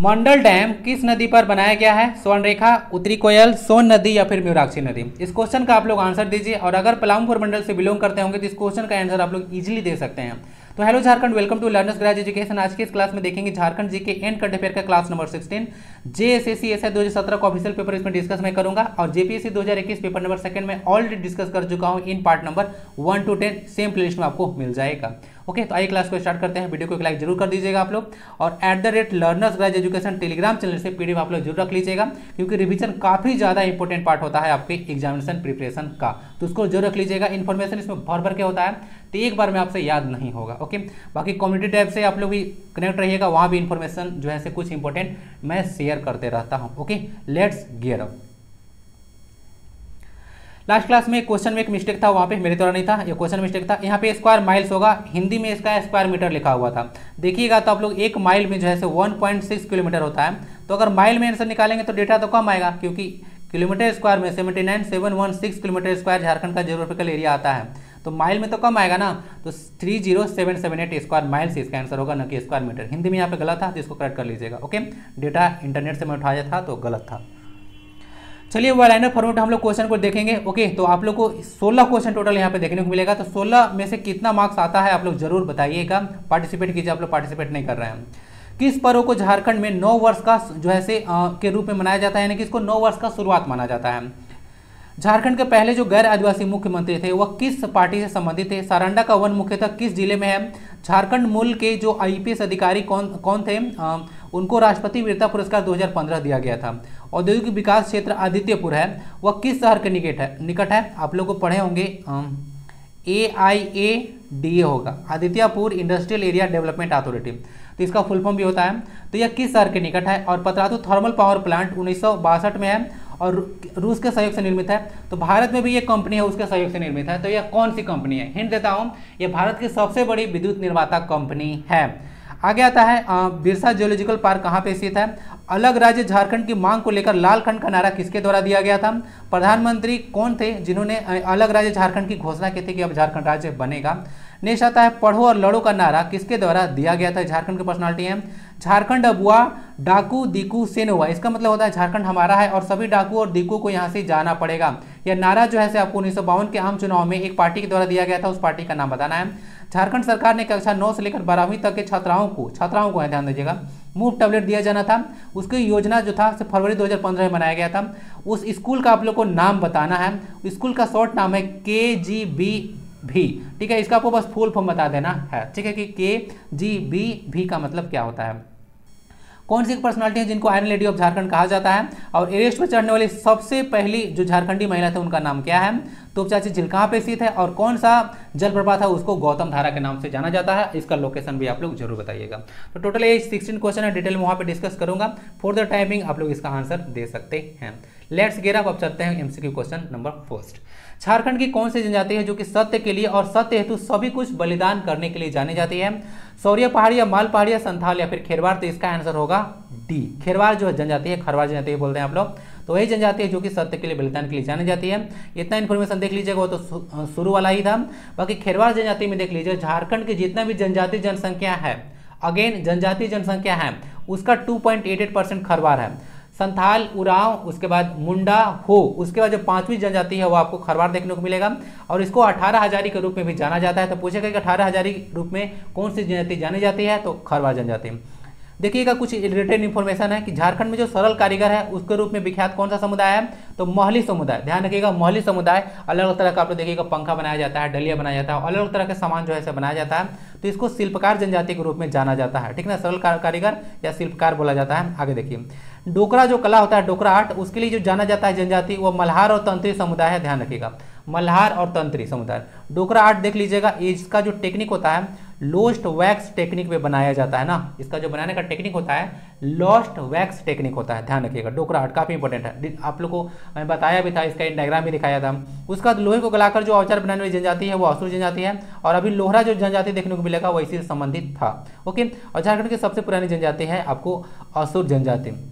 मंडल dam किस नदी पर बनाया गया है? स्वर्णरेखा उत्तरी कोयल, सोन नदी या फिर म्यूराक्षी नदी? इस क्वेश्चन का आप लोग आंसर दीजिए और अगर पलामपुर मंडल से बिलोंग करते होंगे तो इस क्वेश्चन का आंसर आप लोग इजीली दे सकते हैं। तो hello Jharkhand welcome to learners grace education आज की इस क्लास में देखेंगे Jharkhand G K and current affair का class number 16 JSSC S I दो का ऑफिशियल पेपर इसमें डिस्कस मैं करूँगा और जेपीएससी 2021 पेपर नंबर सेकंड में ऑलरेडी डिस्कस कर चुका हूँ in part number one to ten same playlist में आपको मिल जाएगा। ओके तो आइए क्लास को स्टार्ट करते हैं। वीडियो को एक लाइक ज़रूर कर दीजिएगा आप लोग। और at the rate learners grace education telegram channel से पीडीएफ आप लोग ज़रूर रख लीजिएगा, क्योंकि रिविजन काफ़ी ज़्यादा इंपॉर्टेंट पार्ट होता है आपके एग्जामिनेशन प्रिपरेशन का। तो उसको ज़रूर रख लीजिएगा। इन्फॉर्मेशन इसमें भर भर के होता है तो एक बार में आपसे याद नहीं होगा, ओके? बाकी कम्युनिटी टैब से आप लोग भी कनेक्ट रहिएगा, वहाँ भी इन्फॉर्मेशन जो है से कुछ इंपॉर्टेंट मैं शेयर करते रहता हूँ, okay? Let's gear up last class में क्वेश्चन में एक मिस्टेक था, वहाँ पे मेरे द्वारा नहीं था, ये क्वेश्चन मिस्टेक था। यहाँ पे स्क्वायर माइल्स होगा, हिंदी में इसका स्क्वायर मीटर लिखा हुआ था। देखिएगा तो आप लोग, एक माइल में जो है 1.6 किलोमीटर होता है। तो अगर माइल में आंसर निकालेंगे तो डेटा तो कम आएगा, क्योंकि किलोमीटर स्क्वायर में seventy nine seven one six kilometre square Jharkhand का जियोग्राफिकल एरिया आता है। तो माइल में तो कम आएगा ना तो three zero seven seven eight square mile से इसका आंसर होगा, न कि स्क्वायर मीटर हिंदी में यहाँ पे गलत था तो इसको करेक्ट कर लीजिएगा ओके डेटा इंटरनेट से मैं उठाया था तो गलत था। चलिए वो लाइनर फॉर्मेट हम लोग क्वेश्चन को देखेंगे। ओके तो आप लोग को 16 क्वेश्चन टोटल यहाँ पे देखने को मिलेगा। तो 16 में से कितना मार्क्स आता है आप लोग ज़रूर बताइएगा। पार्टिसिपेट कीजिए आप लोग पार्टिसिपेट नहीं कर रहे हैं। किस पर्व को झारखंड में नौ वर्ष का जो है से आ, के रूप में मनाया जाता है? यानी कि इसको नौ वर्ष का शुरुआत माना जाता है। झारखंड के पहले जो गैर आदिवासी मुख्यमंत्री थे वह किस पार्टी से संबंधित थे? सारंडा का वन मुख्यतः किस ज़िले में है? झारखंड मूल के जो आईपीएस अधिकारी कौन कौन थे? आ, उनको राष्ट्रपति वीरता पुरस्कार 2015 दिया गया था। औद्योगिक विकास क्षेत्र आदित्यपुर है। वह किस शहर के निकट है? निकट है। आप लोग को पढ़े होंगे ए आई ए डी ए होगा। Adityapur industrial area development authority तो इसका फुल फॉर्म भी होता है। तो यह किस शहर के निकट है? और पतरातु थर्मल पावर प्लांट उन्नीस सौ बासठ में है और रूस के सहयोग से निर्मित है। तो भारत में भी ये कंपनी है, उसके सहयोग से निर्मित है। तो यह कौन सी कंपनी है? हिंट देता हूँ, यह भारत की सबसे बड़ी विद्युत निर्माता कंपनी है। आगे आता है बिरसा जियोलॉजिकल पार्क कहाँ पे स्थित है? अलग राज्य झारखंड की मांग को लेकर लालखंड का नारा किसके द्वारा दिया गया था? प्रधानमंत्री कौन थे जिन्होंने अलग राज्य झारखंड की घोषणा की थी कि अब झारखंड राज्य बनेगा? नेक्स्ट आता है, पढ़ो और लड़ो का नारा किसके द्वारा दिया गया था? झारखंड की पर्सनालिटी है। झारखंड अबुआ डाकू दीकू सेन हुआ। इसका मतलब होता है झारखंड हमारा है और सभी डाकू और दीकू को यहाँ से जाना पड़ेगा। यह नारा जो है आपको उन्नीस सौ बावन के आम चुनाव में एक पार्टी के द्वारा दिया गया था। उस पार्टी का नाम बताना है। झारखंड सरकार ने कक्षा नौ से लेकर बारहवीं तक के छात्राओं को छात्राओं को ध्यान दीजिएगा, मूव टैबलेट दिया जाना था। उसकी योजना जो था फरवरी 2015 में बनाया गया था। उस स्कूल का आप लोग को नाम बताना है। स्कूल का शॉर्ट नाम है के जी बी भी। ठीक है, इसका आपको बस फुल फॉर्म बता देना है। ठीक है कि के जी बी भी का मतलब क्या होता है? कौन सी पर्सनालिटी है जिनको आयरन लेडी ऑफ़ झारखंड कहा जाता है? और एरेस्ट पर चढ़ने वाली सबसे पहली जो झारखंडी महिला थे, उनका नाम क्या है? तो चाची झील कहाँ पे स्थित है? और कौन सा जलप्रपात है, उसको गौतम धारा के नाम से जाना जाता है। इसका लोकेशन भी आप लोग ज़रूर बताइएगा। तो टोटल ये सिक्सटीन क्वेश्चन है डिटेल में वहाँ पे डिस्कस करूँगा। फॉर द टाइमिंग आप लोग इसका आंसर दे सकते हैं। लेट्स गेर अब चलते हैं MCQ question number first Jharkhand की कौन सी जनजाति है जो कि सत्य के लिए और सत्य हेतु सभी कुछ बलिदान करने के लिए जानी जाती है? सौर्य पहाड़ी या माल पहाड़ी या संथाल या फिर खेरवार? तो इसका आंसर होगा डी। खेरवार जो है जनजाति है, खरवार जनजाति बोलते हैं आप लोग। तो वही जनजाति है जो कि सत्य के लिए बलिदान के लिए जानी जाती है। इतना इन्फॉर्मेशन देख लीजिएगा, वो तो शुरू वाला ही था। बाकी खेरवार जनजाति में देख लीजिए, झारखंड की जितना भी जनजाति जनसंख्या है, अगेन जनजाति जनसंख्या है, उसका 2.88 परसेंट खरवार है। संथाल, उराव, उसके बाद मुंडा, हो, उसके बाद जो पांचवी जनजाति है वो आपको खरवार देखने को मिलेगा। और इसको अठारह हजारी के रूप में भी जाना जाता है। तो पूछेगा कि अठारह हजारी रूप में कौन सी जनजाति जानी जाती है? तो खरवार जनजाति। देखिएगा, कुछ रिलेटेड इन्फॉर्मेशन है कि झारखंड में जो सरल कारीगर है, उसके रूप में विख्यात कौन सा समुदाय है? तो महली समुदाय। ध्यान रखिएगा, महली समुदाय अलग अलग तरह का आप लोग देखिएगा, पंखा बनाया जाता है, डलिया बनाया जाता है, अलग अलग तरह के सामान जो है बनाया जाता है। तो इसको शिल्पकार जनजाति के रूप में जाना जाता है। ठीक ना? सरल कारीगर या शिल्पकार बोला जाता है। आगे देखिए। डोकरा जो कला होता है, डोकरा आर्ट, उसके लिए जो जाना जाता है जनजाति, वो मल्हार और तंत्री समुदाय है, ध्यान रखिएगा। मल्हार और तंत्री समुदाय। डोकरा आर्ट देख लीजिएगा इसका जो टेक्निक होता है लोस्ट वैक्स टेक्निक में बनाया जाता है ना। इसका जो बनाने का टेक्निक होता है लॉस्ट वैक्स टेक्निक होता है, ध्यान रखिएगा। डोकरा आर्ट काफ़ी इंपॉर्टेंट है। आप लोग को मैं बताया भी था, इसका डायग्राम भी दिखाया था। उसका लोहे को गलाकर जो औज़ार बनाने वाली जनजाति है, वो असुर जनजाति है, और अभी लोहरा जो जनजाति देखने को मिलेगा, वो इसी से संबंधित था। ओके? और झारखंड की सबसे पुरानी जनजाति है आपको असुर जनजाति।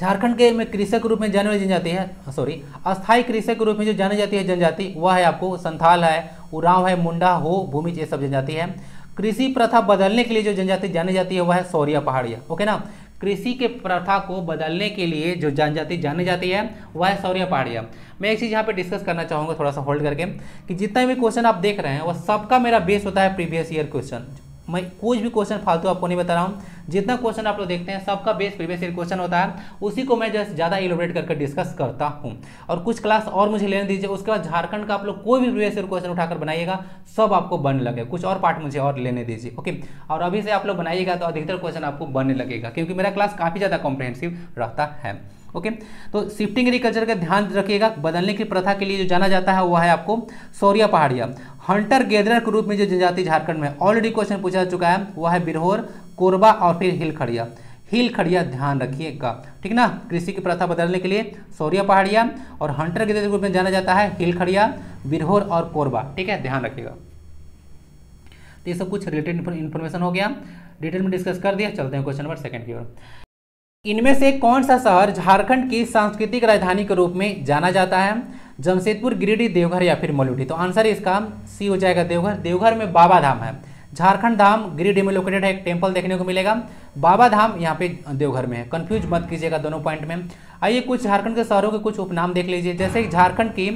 झारखंड के में कृषक रूप में जाने वाली जनजाति है सॉरी अस्थायी कृषक के रूप में जो जानी जाती है, जनजाति, वह है आपको संथाल है, उराव है, मुंडा, हो, भूमि, ये सब जनजाति है। कृषि प्रथा बदलने के लिए जो जनजाति जानी जाती है, वह है सौरिया पहाड़िया ओके ना? कृषि के प्रथा को बदलने के लिए जो जनजाति जाती जानी जाती है, वह है सौर्य पहाड़िया। मैं एक चीज़ यहाँ पे डिस्कस करना चाहूँगा, थोड़ा सा होल्ड करके, कि जितना भी क्वेश्चन आप देख रहे हैं, वह सबका मेरा बेस होता है प्रीवियस ईयर क्वेश्चन मैं कोई भी क्वेश्चन फालतू आपको नहीं बता रहा हूँ। जितना क्वेश्चन आप लोग देखते हैं, सबका बेस प्रीवियस ईयर क्वेश्चन होता है। उसी को मैं जैसे ज़्यादा इलोबरेट करके डिस्कस करता हूँ। और कुछ क्लास और मुझे लेने दीजिए, उसके बाद झारखंड का आप लोग कोई भी प्रीवियस ईयर क्वेश्चन उठाकर बनाइएगा, सब आपको बनने लगे। कुछ और पार्ट मुझे और लेने दीजिए ओके और अभी से आप लोग बनाइएगा तो अधिकतर क्वेश्चन आपको बनने लगेगा, क्योंकि मेरा क्लास काफ़ी ज़्यादा कॉम्प्रहेंसिव रहता है ओके okay? तो शिफ्टिंग एग्रीकल्चर का ध्यान रखिएगा। बदलने की प्रथा के लिए जो जाना जाता है वह है आपको सौरिया पहाड़िया। हंटर गैदरर के रूप में जो जनजाति झारखंड में ऑलरेडी क्वेश्चन पूछा चुका है, वह है बिरहोर, कोरबा और फिर हिल खड़िया हिल खड़िया ध्यान रखिएगा। ठीक ना? कृषि की प्रथा बदलने के लिए सौर्या पहाड़िया और हंटर गैदर के रूप में जाना जाता है हिल खड़िया बिरहोर और कोरबा। ठीक है? ध्यान रखिएगा। तो ये सब कुछ रिलेटेड इन्फॉर्मेशन हो गया। डिटेल में डिस्कस कर दिया। चलते हैं क्वेश्चन नंबर सेकंड की ओर। इनमें से कौन सा शहर झारखंड की सांस्कृतिक राजधानी के रूप में जाना जाता है? जमशेदपुर, गिरिडीह, देवघर या फिर मलुटी तो आंसर इसका सी हो जाएगा देवघर। देवघर में बाबा धाम है। झारखंड धाम, गिरिडीह में लोकेटेड है। एक टेंपल देखने को मिलेगा। बाबा धाम यहाँ पे देवघर में है। कंफ्यूज मत कीजिएगा दोनों पॉइंट में। आइए कुछ झारखंड के शहरों के कुछ उपनाम देख लीजिए। जैसे झारखंड की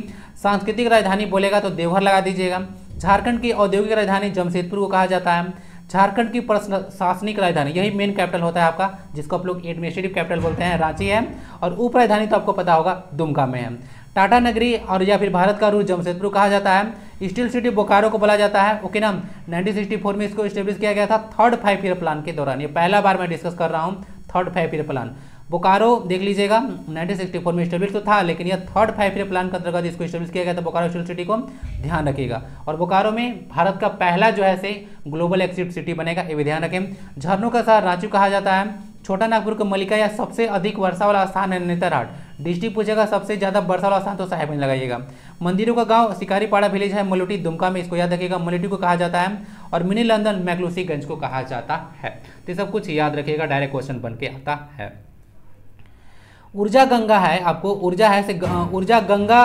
सांस्कृतिक राजधानी बोलेगा तो देवघर लगा दीजिएगा। झारखंड की औद्योगिक राजधानी जमशेदपुर को कहा जाता है। झारखंड की प्रशासनिक राजधानी, यही मेन कैपिटल होता है आपका, जिसको आप लोग एडमिनिस्ट्रेटिव कैपिटल बोलते हैं, रांची है। और उप राजधानी तो आपको पता होगा दुमका में है। टाटा नगरी और या फिर भारत का रूट जमशेदपुर कहा जाता है। स्टील सिटी बोकारो को बोला जाता है। ओके ना 1964 में इसको स्टेब्लिश किया गया था थर्ड फाइव ईयर प्लान के दौरान। ये पहला बार मैं डिस्कस कर रहा हूँ third five year plan Bokaro देख लीजिएगा 1964 में स्टेब्लिश तो था, लेकिन यह थर्ड फाइव ईयर प्लान के अंतर्गत इसको स्टेब्लिश किया गया था बोकारो स्टील सिटी को। ध्यान रखिएगा। और बोकारो में भारत का पहला जो है से ग्लोबल एक्सिट सिटी बनेगा, ये भी ध्यान रखें। झरनों का शहर रांची कहा जाता है। छोटा नागपुर का मलिका या सबसे अधिक वर्षा वाला स्थान है नेतरहाट डिस्ट्रिक्ट पूछेगा सबसे ज़्यादा वर्षा वाला स्थान तो साहेबगंज लगाइएगा। मंदिरों का गाँव शिकारीपाड़ा विलेज है, मलुटी दुमका में इसको याद रखिएगा। मलुटी को कहा जाता है, और मिनी लंदन मैकलूसीगंज को कहा जाता है। तो सब कुछ याद रखिएगा डायरेक्ट क्वेश्चन बन के आता है। ऊर्जा गंगा है, आपको ऊर्जा है ऊर्जा गंगा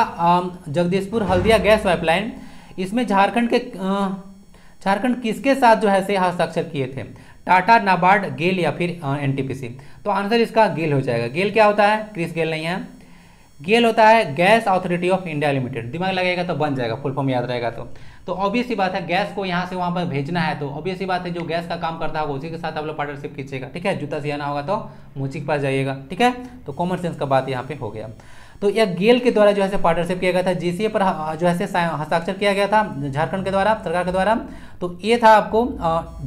जगदीशपुर हल्दिया गैस पाइपलाइन इसमें झारखंड के झारखंड किसके साथ जो है से हस्ताक्षर किए थे? टाटा, नाबार्ड, गेल या फिर एनटीपीसी तो आंसर इसका गेल हो जाएगा। गेल क्या होता है? क्रिस गेल नहीं है। गेल होता है Gas Authority of India Limited. दिमाग लगेगा तो बन जाएगा, फुल फॉर्म याद रहेगा तो। तो ऑब्वियस ही बात है, गैस को यहाँ से वहाँ पर भेजना है तो ऑब्वियस ही बात है, जो गैस का काम करता होगा, उसी के साथ आप लोग पार्टनरशिप खींचेगा, ठीक है? जूता सियाना होगा तो मूची के पास जाइएगा, ठीक है? तो कॉमन सेंस का बात यहाँ पे हो गया। तो यह गेल के द्वारा जो है पार्टनरशिप किया गया था जीसीए पर जो है हस्ताक्षर किया गया था, झारखंड के द्वारा, सरकार के द्वारा। तो ये था आपको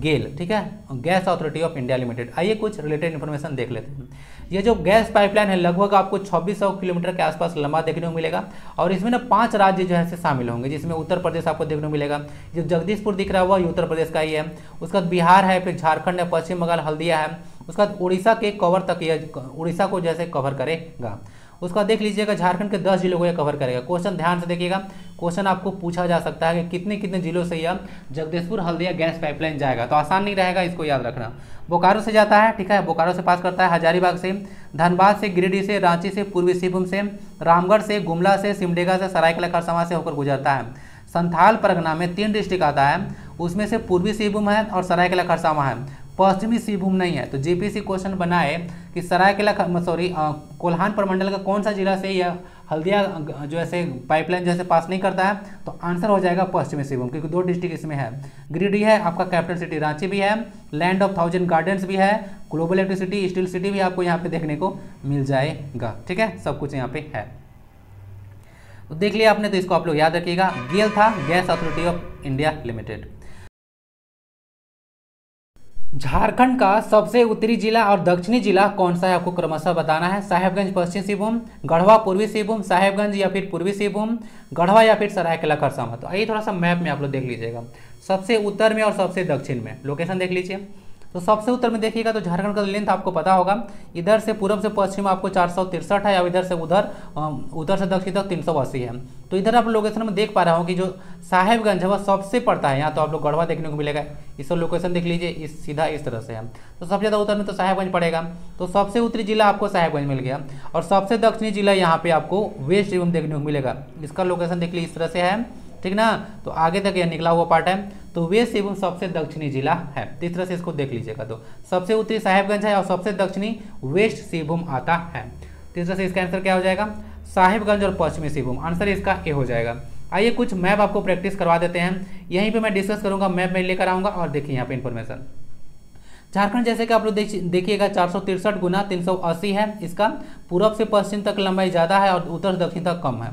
गेल, ठीक है? Gas Authority of India Limited आइए कुछ रिलेटेड इन्फॉर्मेशन देख लेते हैं। ये जो गैस पाइपलाइन है, लगभग आपको 2600 किलोमीटर के आसपास लंबा देखने को मिलेगा और इसमें ना पाँच राज्य जो है शामिल होंगे, जिसमें उत्तर प्रदेश आपको देखने को मिलेगा। जो जगदीशपुर दिख रहा हुआ, ये उत्तर प्रदेश का ही है। उसके बाद बिहार है, फिर झारखंड है, पश्चिम बंगाल, हल्दिया है। उसके बाद उड़ीसा के कवर तक यह उड़ीसा को जैसे कवर करेगा। उसका देख लीजिएगा, झारखंड के दस जिलों को यह कवर करेगा। क्वेश्चन ध्यान से देखिएगा। क्वेश्चन आपको पूछा जा सकता है कि कितने कितने जिलों से यह जगदीशपुर हल्दिया गैस पाइपलाइन जाएगा। तो आसान नहीं रहेगा, इसको याद रखना। बोकारो से जाता है, ठीक है? बोकारो से पास करता है हजारीबाग से, धनबाद से, गिरिडीह से, रांची से, पूर्वी सिंहभूम से, रामगढ़ से, गुमला से, सिमडेगा से, सरायकला, खरसावा से होकर गुजरता है। संथाल, परगना में तीन डिस्ट्रिक्ट आता है। उसमें से पूर्वी सिंहभूम है और सरायकला, खरसावा है। पश्चिमी सिंहभूम नहीं है। तो जीपीसी क्वेश्चन बनाए कि सरायकेला सॉरी कोल्हान प्रमंडल का कौन सा जिला से यह हल्दिया जो ऐसे पाइपलाइन जैसे पास नहीं करता है तो आंसर हो जाएगा पश्चिमी सिंहभूम, क्योंकि दो डिस्ट्रिक्ट इसमें है। गिरिडीह है, आपका कैपिटल सिटी रांची भी है लैंड ऑफ़ थाउज़ेंड गार्डन्स भी है ग्लोबल इलेक्ट्रिसिटी स्टील सिटी भी आपको यहाँ पे देखने को मिल जाएगा। ठीक है? सब कुछ यहाँ पे है। तो देख लिया आपने तो इसको आप लोग याद रखिएगा। गेल था, Gas Authority of India Limited Jharkhand का सबसे उत्तरी जिला और दक्षिणी जिला कौन सा है? आपको क्रमशः बताना है। साहेबगंज, पश्चिम सिंहभूम, गढ़वा, पूर्वी सिंहभूम, साहेबगंज या फिर पूर्वी सिंहभूम, गढ़वा या फिर सरायकला खरसावा तो आइए थोड़ा सा मैप में आप लोग देख लीजिएगा। सबसे उत्तर में और सबसे दक्षिण में। लोकेशन देख लीजिए। तो सबसे उत्तर में देखिएगा तो झारखंड का लेंथ आपको पता होगा। इधर से पूर्व से पश्चिम आपको चार है और इधर से उधर उधर से दक्षिण तक तीन सौ अस्सी है। तो इधर आप लोकेशन में देख पा रहा हूँ कि जो साहेबगंज है, वह सबसे पड़ता है। यहाँ तो आप लोग गढ़वा देखने को मिलेगा। इस लोकेशन देख लीजिए, इस, सीधा इस तरह से है। तो सबसे ज़्यादा उत्तर में तो साहेबगंज पड़ेगा। तो सबसे उत्तरी जिला आपको साहेबगंज मिल गया। और सबसे दक्षिणी जिला यहाँ पे आपको वेस्ट एवं देखने को मिलेगा। इसका लोकेशन देख लीजिए, इस तरह से है। ठीक ना? तो आगे तक यह निकला हुआ पार्ट है। तो वेस्ट सिंहभूम सबसे दक्षिणी जिला है। इस तरह से इसको देख लीजिएगा तो। सबसे उत्तरी साहेबगंज है और सबसे दक्षिणी वेस्ट सिंहभूम आता है। इस तरह से इसका आंसर क्या हो जाएगा? साहिबगंज और पश्चिमी सिंहभूम। आंसर इसका ए हो जाएगा। आइए कुछ मैप आपको प्रैक्टिस करवा देते हैं। यहीं पे मैं डिस्कस करूँगा, मैप में लेकर आऊँगा और देखिए यहाँ पे इन्फॉर्मेशन। झारखंड जैसे कि आप लोग देखिएगा, चार सौ तिरसठ गुना तीन सौ अस्सी है। इसका पूरब से पश्चिम तक लंबाई ज़्यादा है और उत्तर से दक्षिण तक कम है।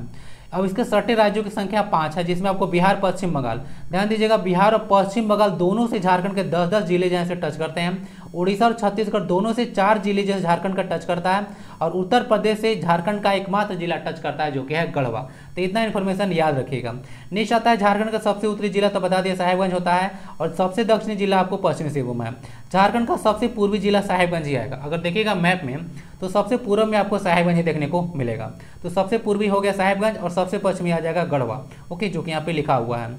अब इसके सटे राज्यों की संख्या पाँच है, जिसमें आपको बिहार, पश्चिम बंगाल। ध्यान दीजिएगा, बिहार और पश्चिम बंगाल दोनों से झारखंड के दस दस ज़िले जैसे टच करते हैं। उड़ीसा और छत्तीसगढ़ दोनों से चार ज़िले जैसे झारखंड का टच करता है और उत्तर प्रदेश से झारखंड का एकमात्र जिला टच करता है, जो कि है गढ़वा। तो इतना इन्फॉर्मेशन याद रखिएगा। नेक्स्ट आता है झारखंड का सबसे उत्तरी जिला तो बता दिया साहेबगंज होता है और सबसे दक्षिणी जिला आपको पश्चिमी सिंहभूम है। झारखंड का सबसे पूर्वी जिला साहेबगंज ही आएगा। अगर देखिएगा मैप में तो सबसे पूर्व में आपको साहेबगंज ही देखने को मिलेगा। तो सबसे पूर्वी हो गया साहेबगंज और सबसे पश्चिमी आ जाएगा गढ़वा। ओके, जो कि यहाँ पे लिखा हुआ है।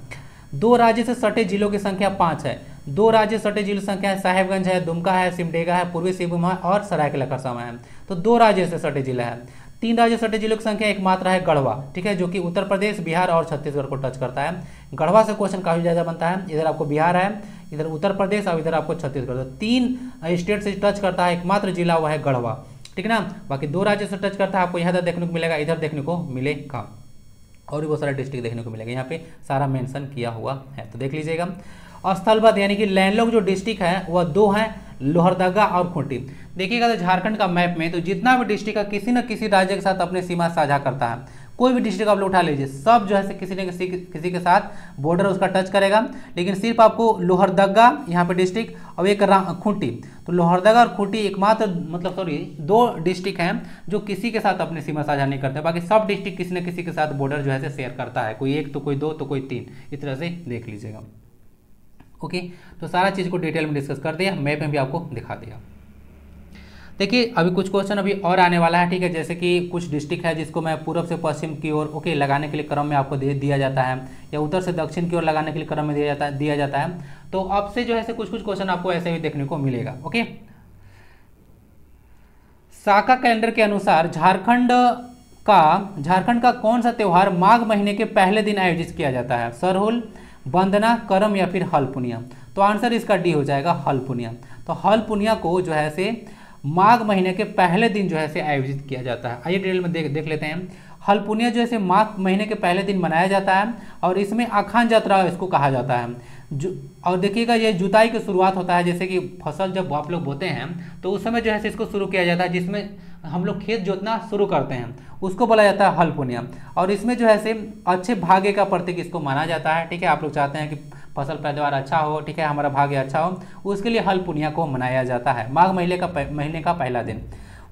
दो राज्य से सटे जिलों की संख्या पाँच है। दो राज्य सटे जिलों संख्या है, साहेबगंज है, दुमका है, सिमडेगा है, पूर्वी सिंहभूम है और सरायकेला खरसावा है। तो दो राज्य से सटे जिला है। तीन राज्य सटे जिलों की संख्या एकमात्र है गढ़वा, ठीक है, जो कि उत्तर प्रदेश, बिहार और छत्तीसगढ़ को टच करता है। गढ़वा से क्वेश्चन काफ़ी ज़्यादा बनता है। इधर आपको बिहार है, इधर उत्तर प्रदेश और इधर आपको छत्तीसगढ़। तो तीन स्टेट से टच करता है, एकमात्र जिला हुआ है गढ़वा, ठीक है ना? बाकी दो राज्य से टच करता है, आपको यहाँ देखने को मिलेगा, इधर देखने को मिलेगा। और भी बहुत सारे डिस्ट्रिक्ट देखने को मिलेगा, यहाँ पे सारा मेंशन किया हुआ है तो देख लीजिएगा। स्थलबद्ध यानी कि लैंडलॉक जो डिस्ट्रिक्ट है, वह दो हैं, लोहरदगा और खूंटी। देखिएगा तो झारखंड का मैप में तो जितना भी डिस्ट्रिक्ट है किसी न किसी राज्य के साथ अपने सीमा साझा करता है, कोई भी डिस्ट्रिक्ट आप लोग उठा लीजिए, सब जो है से किसी न किसी किसी के साथ बॉर्डर उसका टच करेगा, लेकिन सिर्फ़ आपको लोहरदगा, यहाँ पे डिस्ट्रिक्ट और एक खूंटी। तो लोहरदगा और खूंटी एकमात्र मतलब सॉरी दो डिस्ट्रिक्ट हैं, जो किसी के साथ अपनी सीमा साझा नहीं करते, बाकी सब डिस्ट्रिक्ट किसी न किसी के साथ बॉर्डर जो है शेयर करता है, कोई एक तो कोई दो तो कोई तीन, इस तरह से देख लीजिएगा। ओके? तो सारा चीज़ को डिटेल में डिस्कस कर दिया, मैप में भी आपको दिखा दिया। देखिए, अभी कुछ क्वेश्चन अभी और आने वाला है, ठीक है? जैसे कि कुछ डिस्ट्रिक्ट है जिसको मैं पूर्व से पश्चिम की ओर, ओके, लगाने के लिए क्रम में आपको दे, दिया जाता है, या उत्तर से दक्षिण की ओर लगाने के लिए क्रम में दिया जाता दिया जाता है। तो अब से जो है कुछ कुछ क्वेश्चन आपको ऐसे भी देखने को मिलेगा, ओके? साका कैलेंडर के अनुसार झारखंड का झारखंड का कौन सा त्यौहार माघ महीने के पहले दिन आयोजित किया जाता है? सरहुल वंदना करम या फिर हल पुनिया तो आंसर इसका डी हो जाएगा हल पुनिया तो हल पुनिया को जो है से माघ महीने के पहले दिन जो है से आयोजित किया जाता है। आइए डिटेल में देख देख लेते हैं। हलपुनिया जो है माघ महीने के पहले दिन मनाया जाता है और इसमें अखान यात्रा इसको कहा जाता है। जो, और देखिएगा ये जुताई की शुरुआत होता है। जैसे कि फ़सल जब आप लोग बोते हैं तो उस समय जो है इसको शुरू किया जाता है, जिसमें हम लोग खेत जोतना शुरू करते हैं। उसको बोला जाता है हल पुनिया और इसमें जो है से अच्छे भाग्य का प्रतीक इसको माना जाता है, ठीक है? आप लोग चाहते हैं कि फ़सल पैदावार अच्छा हो, ठीक है? हमारा भाग्य अच्छा हो, उसके लिए हल पुनिया को मनाया जाता है, माघ महीने का महीने का पहला दिन।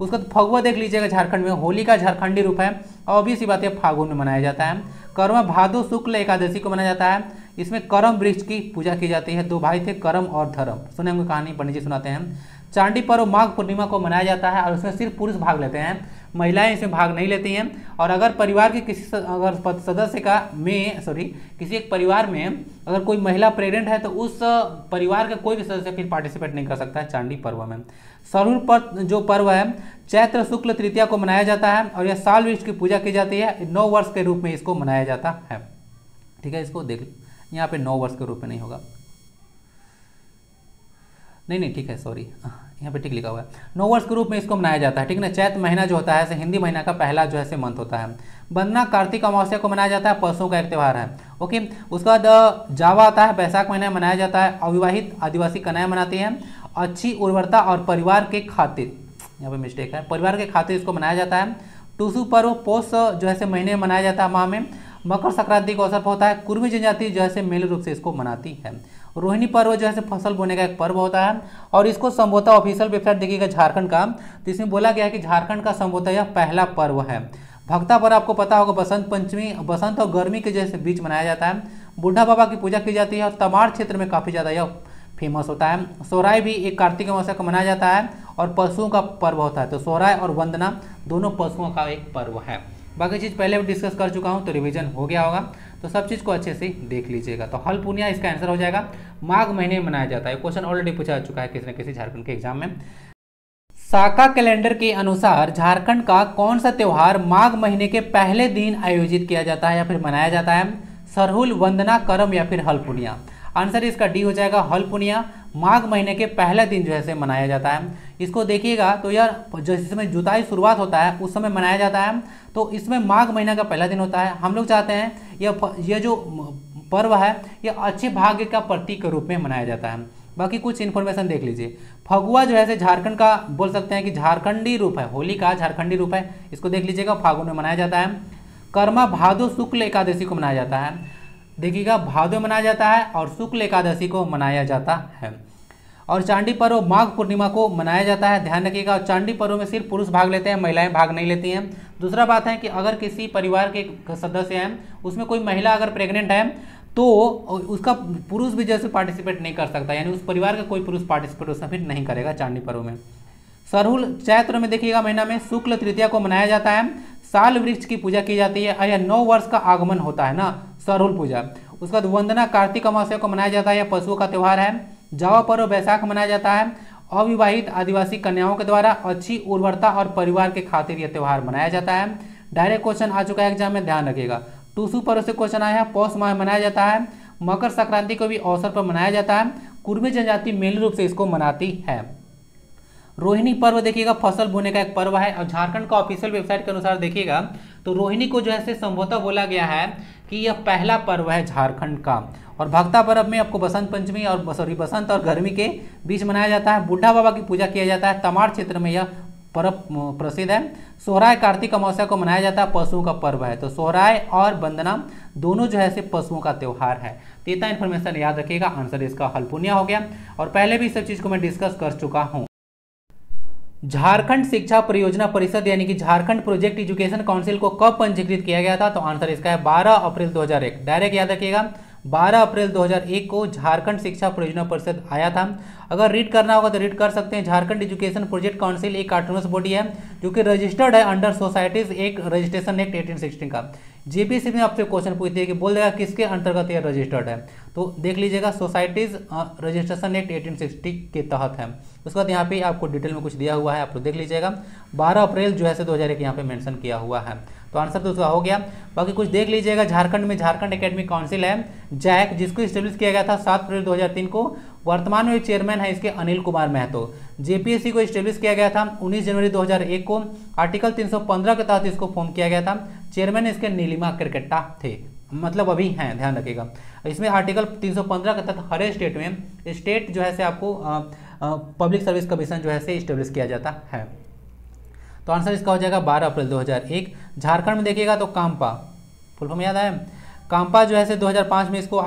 उसका तो फगुआ देख लीजिएगा, झारखंड में होली का झारखंडी रूप है और भी सी बात है, फागुन में मनाया जाता है। कर्म भादो शुक्ल एकादशी को मनाया जाता है। इसमें करम वृक्ष की पूजा की जाती है, दो भाई थे, करम और धर्म। सुने होंगे कहानी, पंडित जी सुनाते हैं। चांडी पर्व माघ पूर्णिमा को मनाया जाता है और उसमें सिर्फ़ पुरुष भाग लेते हैं, महिलाएँ इसमें भाग नहीं लेती हैं। और अगर परिवार के किसी अगर सदस्य का में सॉरी किसी एक परिवार में अगर कोई महिला प्रेग्नेंट है तो उस परिवार का कोई भी सदस्य फिर पार्टिसिपेट नहीं कर सकता है चांडी पर्व में। सरुल पर्व जो पर्व है, चैत्र शुक्ल तृतीया को मनाया जाता है और यह साल वृक्ष की पूजा की जाती है। नौ वर्ष के रूप में इसको मनाया जाता है। ठीक है, इसको देख यहाँ पे नौ वर्ष के रूप में नहीं होगा। नहीं नहीं, ठीक है सॉरी यहाँ पे ठीक लिखा हुआ है। नौ वर्ष के रूप में इसको मनाया जाता है, ठीक ना? चैत महीना जो होता है हिंदी महीना का पहला जो है मंथ होता है। बंदना कार्तिक अमावस्या को मनाया जाता है पशुओं का एक त्यौहार है। ओके? उसके बाद जावा आता है, बैसाख महीना मनाया जाता है, अविवाहित आदिवासी कन्याएँ मनाती हैं। अच्छी उर्वरता और परिवार के खातिर, यहाँ पे मिस्टेक है, परिवार के खातिर इसको मनाया जाता है। टूसू पर्व, पोष, जो है महीने में मनाया जाता है माह में। मकर संक्रांति का अवसर पर होता है, कुर्मी जनजाति जो है मेल रूप से इसको मनाती है। रोहिणी पर्व जो है फ़सल बोने का एक पर्व होता है और इसको संबोधा ऑफिशियल वेबसाइट देखिएगा झारखंड का। तो इसमें बोला गया है कि झारखंड का संबोधा यह पहला पर्व है। भक्ता पर आपको पता होगा, बसंत पंचमी, बसंत और गर्मी के जैसे बीच मनाया जाता है। बुढ़ा बाबा की पूजा की जाती है और तमाड़ क्षेत्र में काफ़ी ज़्यादा यह फ़ेमस होता है। सोहराय भी एक कार्तिक अमावस्या का मनाया जाता है और पशुओं का पर्व होता है। तो सोहराय और वंदना दोनों पशुओं का एक पर्व है। बाकी चीज़ पहले भी डिस्कस कर चुका हूँ तो रिविजन हो गया होगा। तो सब चीज़ को अच्छे से देख लीजिएगा। तो हल पूर्णिया इसका आंसर हो जाएगा। माघ महीने में मनाया जाता है। क्वेश्चन ऑलरेडी पूछा चुका है किसी न किसी झारखंड के एग्ज़ाम में। साका कैलेंडर के अनुसार झारखंड का कौन सा त्यौहार माघ महीने के पहले दिन आयोजित किया जाता है या फिर मनाया जाता है? सरहुल, वंदना, करम या फिर हलपुनिया? आंसर इसका डी हो जाएगा हल पुनिया। माघ महीने के पहले दिन जो है से मनाया जाता है। इसको देखिएगा तो यार जिस समय जुताई शुरुआत होता है, उस समय मनाया जाता है। तो इसमें माघ महीना का पहला दिन होता है। हम लोग चाहते हैं, यह यह जो पर्व है, यह अच्छे भाग्य का प्रतीक के रूप में मनाया जाता है। बाकी कुछ इन्फॉर्मेशन देख लीजिए। फगुआ जो है झारखंड का, बोल सकते हैं कि झारखंडी रूप है। होली का झारखंडी रूप है। इसको देख लीजिएगा, फागुन में मनाया जाता है। कर्मा भादो शुक्ल एकादशी को मनाया जाता है। देखिएगा, भादो मनाया जाता है और शुक्ल एकादशी को मनाया जाता है। और चांडी पर्व, माघ पूर्णिमा को मनाया जाता है। ध्यान रखिएगा और चांडी पर्व में सिर्फ़ पुरुष भाग लेते हैं, महिलाएँ भाग नहीं लेती हैं। दूसरा बात है कि अगर किसी परिवार के सदस्य हैं, उसमें कोई महिला अगर प्रेग्नेंट है तो उसका पुरुष भी जैसे पार्टिसिपेट नहीं कर सकता, यानी उस परिवार का कोई पुरुष पार्टिसिपेट उसमें फिर नहीं करेगा चांदी पर्व में। सरहुल चैत्र में देखिएगा, महीना में शुक्ल तृतीया को मनाया जाता है। साल वृक्ष की पूजा की जाती है यह नौ वर्ष का आगमन होता है ना सरहुल पूजा। उसके बाद वंदना कार्तिक अमावस्या को मनाया जाता है, यह पशुओं का त्यौहार है। जावा पर्व बैसाख मनाया जाता है। अविवाहित आदिवासी कन्याओं के द्वारा अच्छी उर्वरता और परिवार के खातिर यह त्यौहार मनाया जाता है। डायरेक्ट क्वेश्चन आ चुका है एग्ज़ाम में, ध्यान रखिएगा। टूसू पर्व से क्वेश्चन आया है, पौष माह मनाया जाता है। मकर संक्रांति को भी अवसर पर मनाया जाता है। कुर्मी जनजाति मेन रूप से इसको मनाती है। रोहिणी पर्व देखिएगा, फ़सल बोने का एक पर्व है। और झारखंड का ऑफिशियल वेबसाइट के अनुसार देखिएगा तो रोहिणी को जो है संभवतः बोला गया है कि यह पहला पर्व है झारखंड का। और भक्ता पर्व में आपको बसंत पंचमी और सॉरी, बसंत और गर्मी के बीच मनाया जाता है। बुढ़ा बाबा की पूजा किया जाता है। तमाड़ क्षेत्र में यह पर्व प्रसिद्ध है। सोहराय कार्तिक अमावस्या को मनाया जाता है, पशुओं का पर्व है। तो सोहराय और वंदना दोनों जो है से पशुओं का त्यौहार है। तो इतना इन्फॉर्मेशन याद रखिएगा आंसर इसका हल्पुनिया हो गया। और पहले भी सब चीज़ को मैं डिस्कस कर चुका हूँ। झारखंड शिक्षा परियोजना परिषद यानी कि झारखंड प्रोजेक्ट एजुकेशन काउंसिल को कब पंजीकृत किया गया था? तो आंसर इसका है 12 अप्रैल 2001 डायरेक्ट याद रखिएगा 12 अप्रैल 2001 को झारखंड शिक्षा परियोजना परिषद आया था। अगर रीड करना होगा तो रीड कर सकते हैं। झारखंड एजुकेशन प्रोजेक्ट काउंसिल एक ऑटोनमस बॉडी है, जो कि रजिस्टर्ड है अंडर सोसाइटीज एक रजिस्ट्रेशन एक्ट एटीन सिक्सटीन का। जेपीसी में आपसे क्वेश्चन पूछती है कि बोल देगा किसके अंतर्गत यह रजिस्टर्ड है? तो देख लीजिएगा सोसाइटीज रजिस्ट्रेशन एक्ट एटीन के तहत है। उसके बाद यहाँ पे आपको डिटेल में कुछ दिया हुआ है, आप लोग देख लीजिएगा। 12 अप्रैल जो है से 2001 यहाँ पे मेंशन किया हुआ है। तो आंसर तो उसका हो गया। बाकी कुछ देख लीजिएगा, झारखंड में झारखंड एकेडमिक काउंसिल है, जैक, जिसको स्टेब्लिश किया गया था सात अप्रैल 2003 को, वर्तमान में चेयरमैन है इसके अनिल कुमार महतो। जेपीएससी को स्टेब्लिश किया गया था 19 जनवरी 2001 को आर्टिकल 315 के तहत इसको फॉर्म किया गया था। चेयरमैन इसके नीलिमा क्रिकेटा थे। मतलब अभी हैं, ध्यान रखिएगा। इसमें आर्टिकल 315 के तहत हर स्टेट में स्टेट जो है से आपको पब्लिक सर्विस कमीशन जो है से स्टेब्लिश किया जाता है। तो आंसर इसका हो जाएगा 12 अप्रैल 2001 झारखंड में देखिएगा तो कांपा। फुल फॉर्म याद आया? कांपा जो है से 2005 में इसको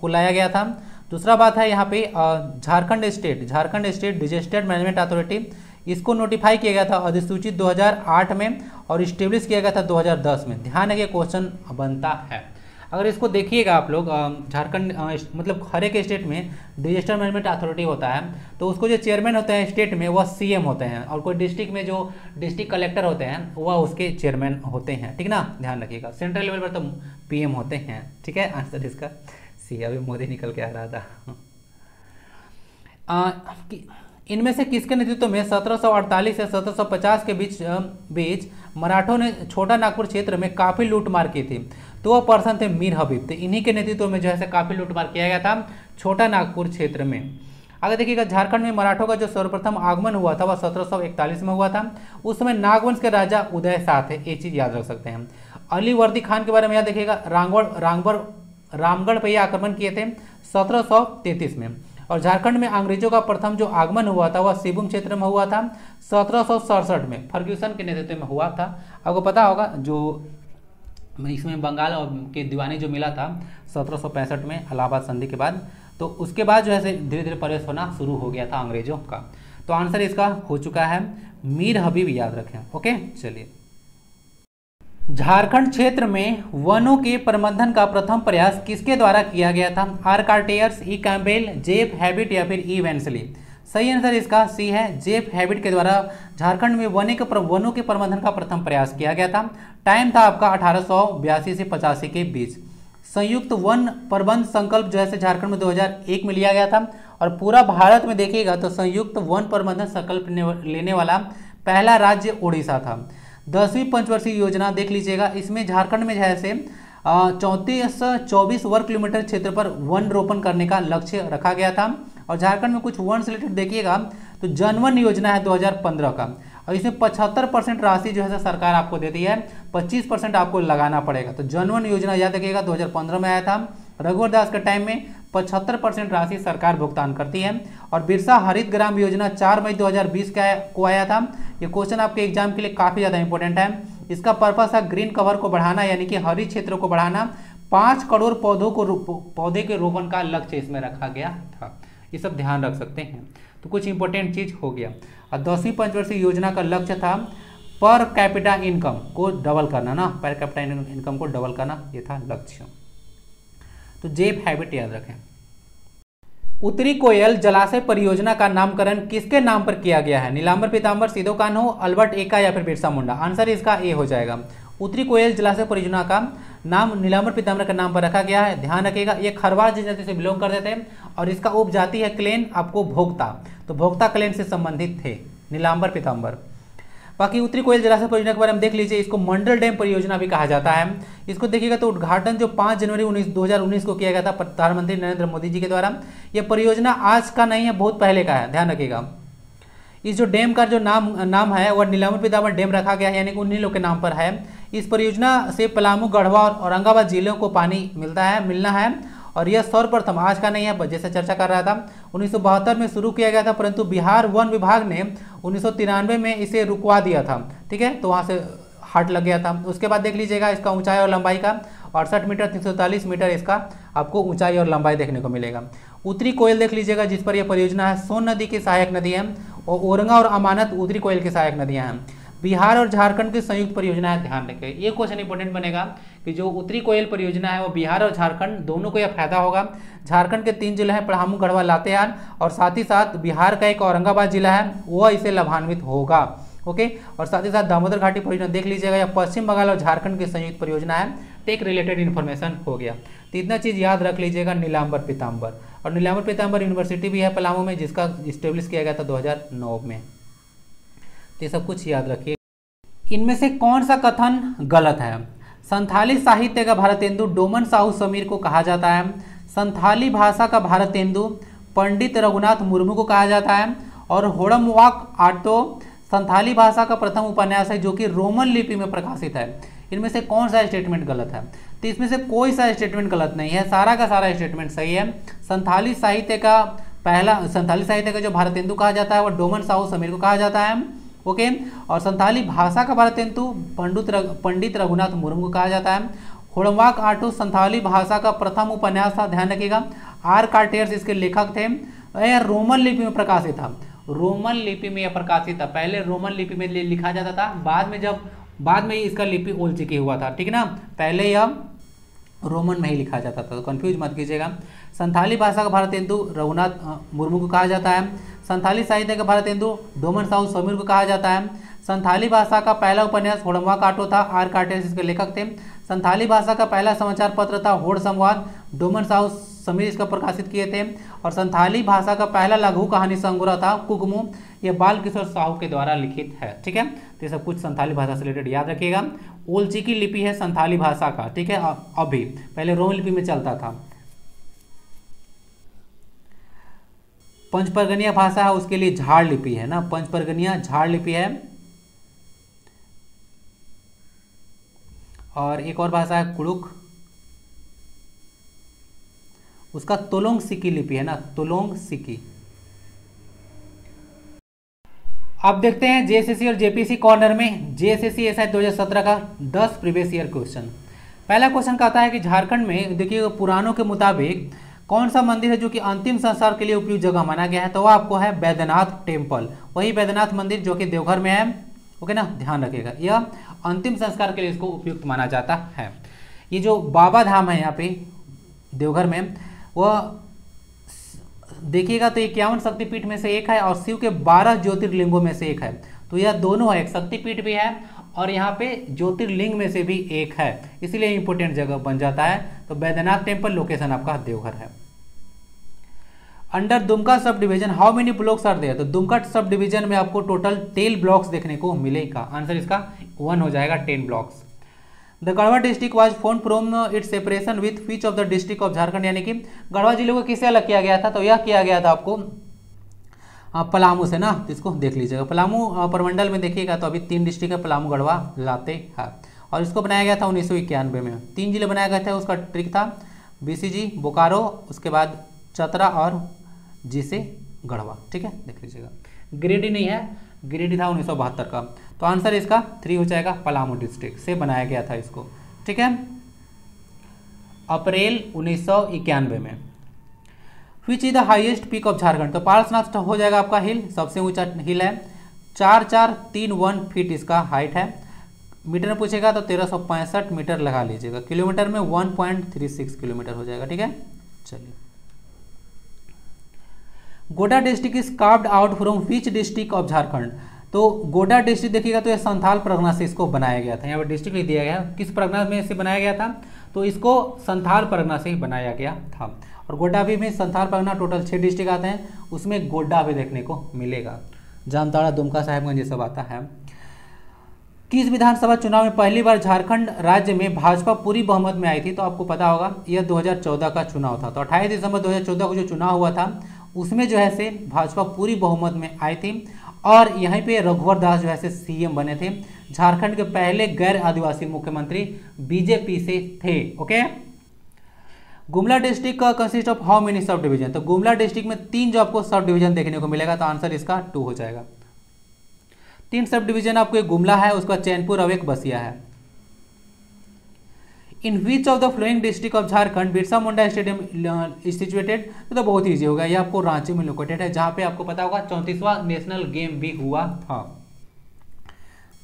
को लाया गया था। दूसरा बात है यहाँ पे Jharkhand state. Jharkhand state disaster management authority, इसको नोटिफाई किया गया था अधिसूचित 2008 में और इस्टेब्लिश किया गया था 2010 में। ध्यान रखिए, क्वेश्चन बनता है। अगर इसको देखिएगा आप लोग झारखंड मतलब हर एक स्टेट में डिजास्टर मैनेजमेंट अथॉरिटी होता है तो उसको जो चेयरमैन होते हैं स्टेट में, वह सीएम होते हैं और कोई डिस्ट्रिक्ट में जो डिस्ट्रिक्ट कलेक्टर होते हैं, वह उसके चेयरमैन होते हैं। ठीक ना? ध्यान रखिएगा। सेंट्रल लेवल पर तो पीएम होते हैं। ठीक है? आंसर इसका सी अभी मोदी निकल के आ रहा था। इनमें से किसके नेतृत्व में 1748 से 1750 के बीच बीच मराठों ने छोटा नागपुर क्षेत्र में काफ़ी लूटमार की थी। तो वह पर्सन थे मीर हबीब। तो इन्हीं के नेतृत्व में जो है काफ़ी लूटमार किया गया था छोटा नागपुर क्षेत्र में। अगर देखिएगा, झारखंड में मराठों का जो सर्वप्रथम आगमन हुआ था, वह सत्रह सौ इकतालीस में हुआ था। उस समय नागवंश के राजा उदय साथ है ये चीज़ याद रख सकते हैं अली वर्दी खान के बारे में याद देखिएगा रांगड़ रांगबर रामगढ़ पे आक्रमण किए थे सत्रह में। और झारखंड में अंग्रेज़ों का प्रथम जो आगमन हुआ था, वह सिबुम क्षेत्र में हुआ था, सत्रह सौ सड़सठ में। फर्ग्यूसन के नेतृत्व में हुआ था। आपको पता होगा, जो इसमें बंगाल के दीवानी जो मिला था, सत्रह सौ पैंसठ में अलाहाबाद संधि के बाद तो उसके बाद जो है धीरे धीरे प्रवेश होना शुरू हो गया था अंग्रेज़ों का। तो आंसर इसका हो चुका है मीर हबीब, याद रखें, ओके? चलिए। झारखंड क्षेत्र में वनों के प्रबंधन का प्रथम प्रयास किसके द्वारा किया गया था? R Carstairs, E Campbell Jeff Habit या फिर ई वेंसली? सही आंसर इसका सी है जेफ हैबिट के द्वारा झारखंड में वनों के वनों के प्रबंधन का प्रथम प्रयास किया गया था। टाइम था आपका अठारह सौ बयासी से पचासी के बीच। संयुक्त वन प्रबंध संकल्प जो है झारखंड में 2001 में लिया गया था। और पूरा भारत में देखिएगा तो संयुक्त वन प्रबंधन संकल्प लेने वाला पहला राज्य ओडिशा था। दसवीं पंचवर्षीय योजना देख लीजिएगा। इसमें झारखंड में जैसे चौंतीस चौबीस वर्ग किलोमीटर क्षेत्र पर वन रोपण करने का लक्ष्य रखा गया था। और झारखंड में कुछ वन रिलेटेड देखिएगा तो जनवन योजना है 2015 का। और इसमें पचहत्तर परसेंट राशि जो है सरकार आपको देती है, पच्चीस परसेंट आपको लगाना पड़ेगा। तो जनवन योजना याद रखिएगा 2015 में आया था। रघुवर दास के टाइम में पचहत्तर परसेंट राशि सरकार भुगतान करती है। और बिरसा हरित ग्राम योजना चार मई 2020 का को आया था। ये क्वेश्चन आपके एग्ज़ाम के लिए काफ़ी ज़्यादा इंपॉर्टेंट है। इसका पर्पस है ग्रीन कवर को बढ़ाना, यानी कि हरित क्षेत्र को बढ़ाना। पाँच करोड़ पौधों को पौधे के रोपण का लक्ष्य इसमें रखा गया था। ये सब ध्यान रख सकते हैं। तो कुछ इंपॉर्टेंट चीज़ हो गया। और दसवीं पंचवर्षीय योजना का लक्ष्य था पर कैपिटा इनकम को डबल करना ना। पर कैपिटा इनकम को डबल करना, ये था लक्ष्य। तो जेब हैबिट याद रखें। उत्तरी कोयल जलाशय परियोजना का नामकरण किसके नाम पर किया गया है? नीलांबर पीताम्बर सीधो कान्हो अल्बर्ट, एका या फिर बिरसा मुंडा? आंसर इसका ए हो जाएगा। उत्तरी कोयल जलाशय परियोजना का नाम नीलाम्बर पीताम्बर के नाम पर रखा गया है। ध्यान रखिएगा, ये खरवार जनजाति से बिलोंग करते थे और इसका उपजाति है क्लेन, आपको भोक्ता। तो भोक्ता क्लेन से संबंधित थे नीलाम्बर पीताम्बर। बाकी उत्तरी कोयल जलाशय परियोजना के बारे में देख लीजिए, इसको मंडल डैम परियोजना भी कहा जाता है। इसको देखिएगा तो उद्घाटन जो 5 जनवरी उन्नीस 2019 को किया गया था प्रधानमंत्री नरेंद्र मोदी जी के द्वारा यह परियोजना आज का नहीं है, बहुत पहले का है। ध्यान रखिएगा। इस जो डैम का जो नाम नाम है, वह नीलामर पितामर डैम रखा गया है, यानी कि उन्हीं लोग के नाम पर है। इस परियोजना से पलामू, गढ़वा और औरंगाबाद जिलों को पानी मिलता है, मिलना है और यह सर्वप्रथम आज का नहीं है जैसे चर्चा कर रहा था, उन्नीस सौ बहत्तर में शुरू किया गया था, परंतु बिहार वन विभाग ने उन्नीस सौ तिरानवे में इसे रुकवा दिया था, ठीक है? तो वहाँ से हट लग गया था। उसके बाद देख लीजिएगा इसका ऊंचाई और लंबाई का, अड़सठ मीटर, तीन मीटर इसका आपको ऊंचाई और लंबाई देखने को मिलेगा। उत्तरी कोयल देख लीजिएगा, जिस पर यह परियोजना है, सोन नदी की सहायक नदी है, और औरंगा और अमानत उत्तरी कोयल की सहायक नदियाँ हैं। बिहार और झारखंड की संयुक्त परियोजना है, ध्यान रखें। ये क्वेश्चन इंपॉर्टेंट बनेगा कि जो उत्तरी कोयल परियोजना है, वो बिहार और झारखंड दोनों को यह फ़ायदा होगा। झारखंड के तीन ज़िले हैं पढ़ामू गढ़वा, लातेहार, और साथ ही साथ बिहार का एक औरंगाबाद जिला है, वह इसे लाभान्वित होगा। ओके और साथ ही साथ दामोदर घाटी परियोजना देख लीजिएगा या पश्चिम बंगाल और झारखंड की संयुक्त परियोजना है। तो एक रिलेटेड इन्फॉर्मेशन हो गया। तो इतना चीज़ याद रख लीजिएगा, नीलांबर पीताम्बर और नीलांबर पीताम्बर यूनिवर्सिटी भी है पलामू में, जिसका इस्टेब्लिश किया गया था 2009 में। ये सब कुछ याद रखिए। इनमें से कौन सा कथन गलत है? संथाली साहित्य का भारतेंदु डोमन साहू समीर को कहा जाता है। संथाली भाषा का भारतेंदु पंडित रघुनाथ मुर्मू को कहा जाता है। और होड़म वाक आटो संथाली भाषा का प्रथम उपन्यास है, जो कि रोमन लिपि में प्रकाशित है। इनमें से कौन सा स्टेटमेंट गलत है? तो इसमें से कोई सा स्टेटमेंट गलत नहीं है। सारा का सारा स्टेटमेंट सही है। संथाली साहित्य का पहला, संथाली साहित्य का जो भारतेंदु कहा जाता है वह डोमन साहू समीर को कहा जाता है। ओके? और संथाली भाषा का भारतेंदु पंडित पंडित रघुनाथ मुर्मू को कहा जाता है। होड़वाक आटो संथाली भाषा का प्रथम उपन्यास था, ध्यान रखिएगा। आर कार्टेयर्स इसके लेखक थे यह रोमन लिपि में प्रकाशित था। रोमन लिपि में यह प्रकाशित था। पहले रोमन लिपि में लिखा जाता था, बाद में जब बाद में इसका लिपि ओल चिकी हुआ था, ठीक है ना? पहले यह रोमन में ही लिखा जाता था तो कंफ्यूज मत कीजिएगा। संथाली भाषा का भारतेंदु रघुनाथ मुर्मू को कहा जाता है। संथाली साहित्य का भारतेंदु डोमन साहू समीर को कहा जाता है। संथाली भाषा का पहला उपन्यास होड़वा काटो था, आर काटेस इसके लेखक थे। संथाली भाषा का पहला समाचार पत्र था होड़ संवाद, डोमन साहू समीर इसका प्रकाशित किए थे। और संथाली भाषा का पहला लघु कहानी संग्रह था, कुकमू, ये बाल किशोर साहू के द्वारा लिखित है, ठीक है? तो ये सब कुछ संथाली भाषा से रिलेटेड याद रखिएगा। ओलची की लिपि है संथाली भाषा का, ठीक है? अभी, पहले रोम लिपि में चलता था। पंचपरगनिया भाषा है, उसके लिए झाड़ लिपि है ना। पंचपरगनिया झाड़ लिपि है। और एक और भाषा है कुड़ुक। उसका तोलोंग सिक्की लिपि है ना, तोलोंग सिक्की। अब देखते हैं जेएसएससी और जेपीसी कॉर्नर में। जेएसएससी एसआई 2017 का 10 प्रीवियस ईयर क्वेश्चन पहला क्वेश्चन कहता है कि झारखंड में, देखिए पुरानों के मुताबिक कौन सा मंदिर है जो कि अंतिम संस्कार के लिए उपयुक्त जगह माना गया है? तो वह आपको है बैद्यनाथ टेंपल वही बैद्यनाथ मंदिर जो कि देवघर में है। ओके ना? ध्यान रखिएगा। यह अंतिम संस्कार के लिए इसको उपयुक्त माना जाता है। ये जो बाबा धाम है यहाँ पे, देवघर में, वह देखिएगा तो इक्यावन शक्तिपीठ में से एक है और शिव के बारह ज्योतिर्लिंगों में से एक है। तो यह दोनों है। एक शक्तिपीठ भी है और यहाँ पे ज्योतिर्लिंग में से भी एक है, इसीलिए इंपोर्टेंट जगह बन जाता है। तो बैद्यनाथ टेंपल लोकेशन आपका देवघर है। Under Dumka sub division how many blocks are there तो दुमका सब डिवीज़न में आपको टोटल टेन ब्लॉक्स देखने को मिलेगा। आंसर इसका वन हो जाएगा ten blocks the Garhwa district was formed from its separation with which of the district of Jharkhand? यानी कि गढ़वा ज़िले को किसे अलग किया गया था? तो यह किया गया था आपको पलामू से ना, इसको देख लीजिएगा। पलामू प्रमंडल में देखिएगा तो अभी तीन डिस्ट्रिक्ट है, पलामू, गढ़वा, लाते है। और इसको बनाया गया था उन्नीस सौ इक्यानवे में। तीन ज़िले बनाया गया था, उसका ट्रिक था बीसीजी, बोकारो, उसके बाद चतरा और जी से गढ़वा। ठीक है, देख लीजिएगा। गिरिडीह नहीं है गिरिडीह था उन्नीस सौ बहत्तर का। तो आंसर इसका थ्री हो जाएगा, पलामू डिस्ट्रिक्ट से बनाया गया था इसको। ठीक है? अप्रैल उन्नीस सौ इक्यानवे में। Which is the highest peak of Jharkhand तो पारसनाथ हो जाएगा आपका हिल सबसे ऊँचा हिल है। चार चार, तीन वन फीट इसका हाइट है। मीटर में पूछेगा तो तेरह सौ पैंसठ मीटर लगा लीजिएगा। किलोमीटर में 1.36 किलोमीटर हो जाएगा, ठीक है? चलिए। Godda district is carved out from which district of Jharkhand तो गोडा डिस्ट्रिक्ट देखिएगा तो ये संथाल परगना से इसको बनाया गया था। यहाँ पर डिस्ट्रिक्ट लिख दिया गया। किस परगना में से बनाया गया था? तो इसको संथाल परगना से ही बनाया गया था। और गोड्डा भी में संथाल परगना टोटल छः डिस्ट्रिक्ट आते हैं, उसमें गोड्डा भी देखने को मिलेगा। जामताड़ा, दुमका, साहेबगंज ये सब आता है। किस विधानसभा चुनाव में पहली बार झारखंड राज्य में भाजपा पूरी बहुमत में आई थी तो आपको पता होगा, यह 2014 का चुनाव था। तो 28 दिसंबर 2014 को जो चुनाव हुआ था, उसमें जो है से भाजपा पूरी बहुमत में आई थी और यहीं पे रघुवर दास जो है से सीएम बने थे। झारखंड के पहले गैर आदिवासी मुख्यमंत्री बीजेपी से थे, ओके? गुमला डिस्ट्रिक्ट का consist of how many sub division तो गुमला डिस्ट्रिक्ट में तीन जो आपको सब डिवीज़न देखने को मिलेगा तो आंसर इसका टू हो जाएगा। तीन सब डिवीज़न आपको एक गुमला है उसका चैनपुर और एक बसिया है। In which of the following district of Jharkhand Birsa Munda stadium situated तो, बहुत ईजी होगा ये आपको रांची में लोकेटेड है जहाँ पे आपको पता होगा चौंतीसवा नेशनल गेम भी हुआ था